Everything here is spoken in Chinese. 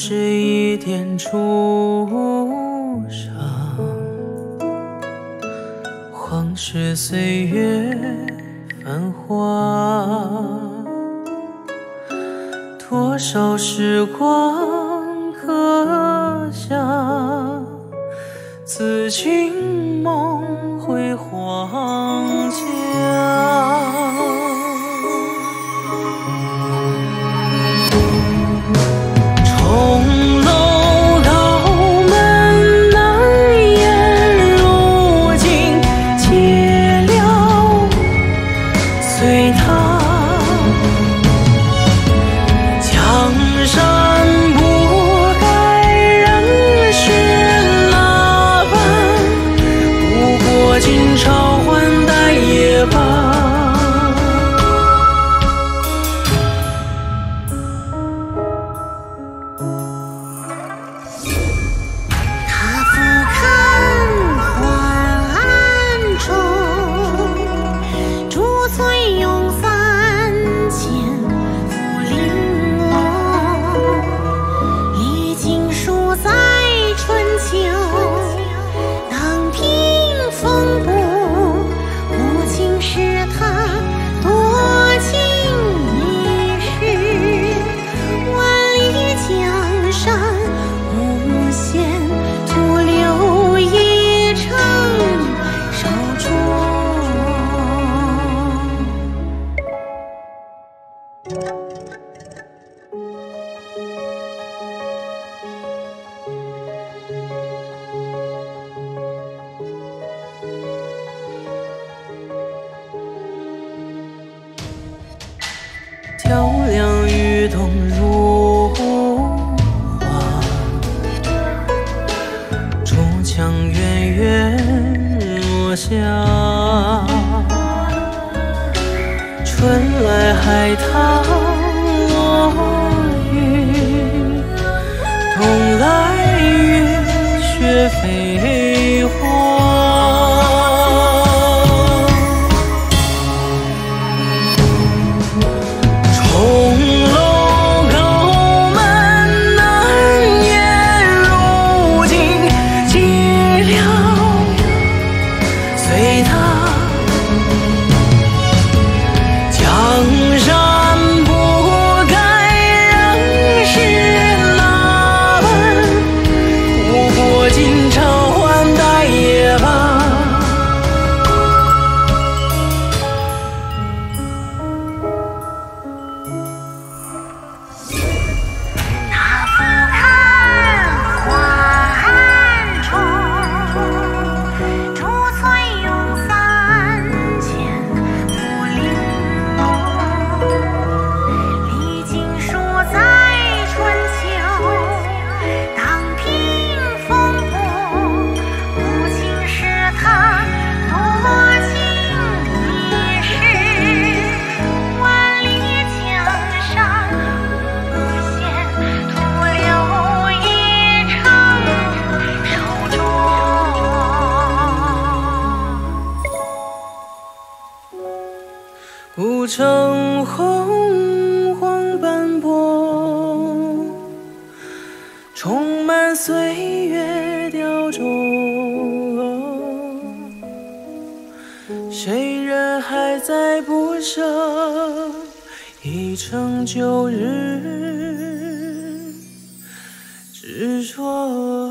是一点朱砂？黄是岁月繁华。多少时光刻下，此情梦。他。在春秋。像春来海棠落，雨冬来雪雪飞。成红黄斑驳，充满岁月雕琢。谁人还在不舍？已成旧日执着。